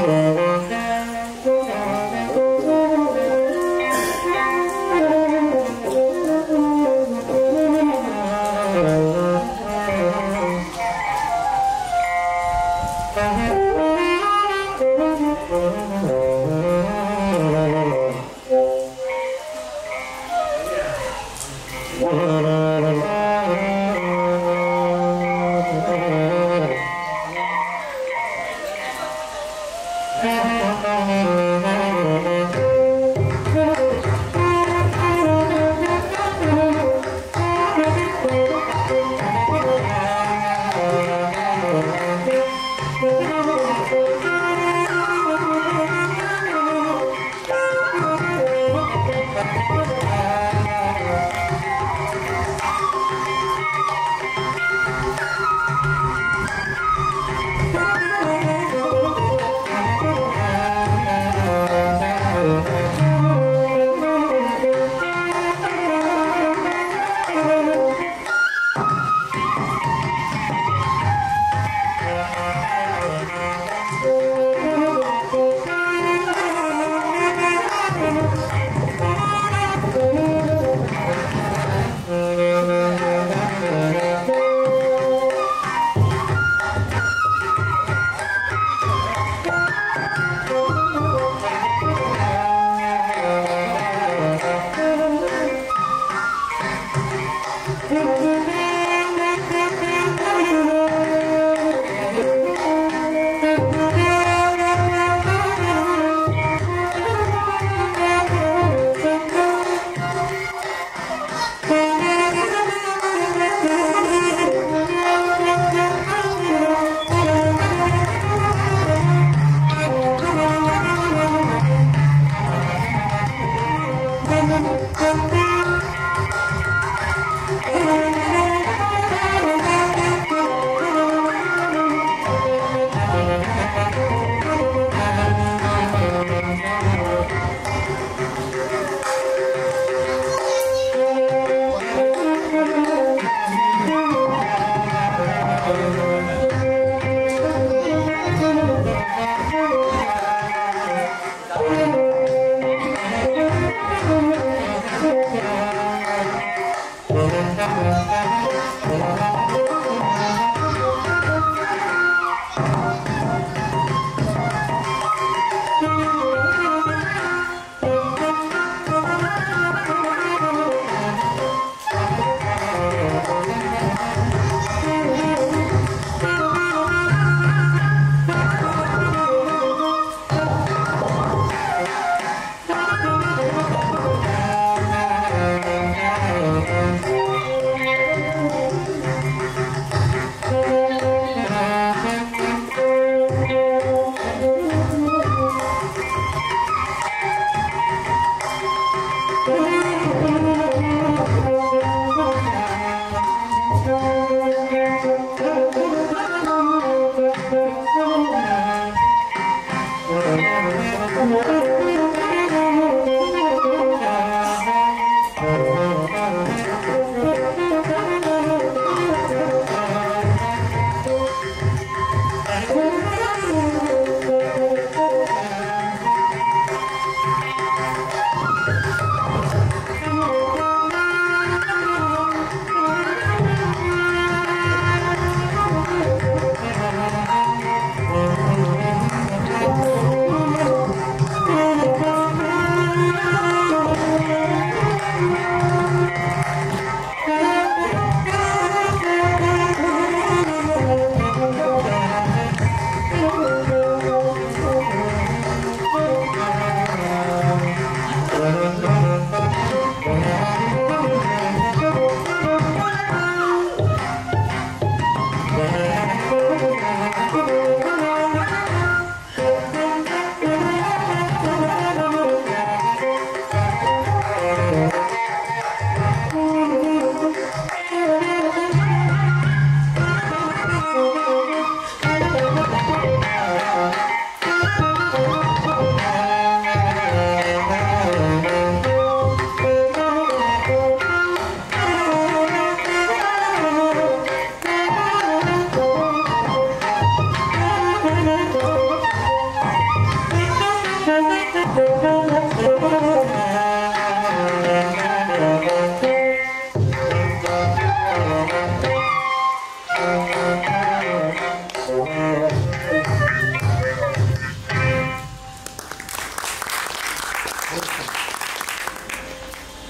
Whoa. Música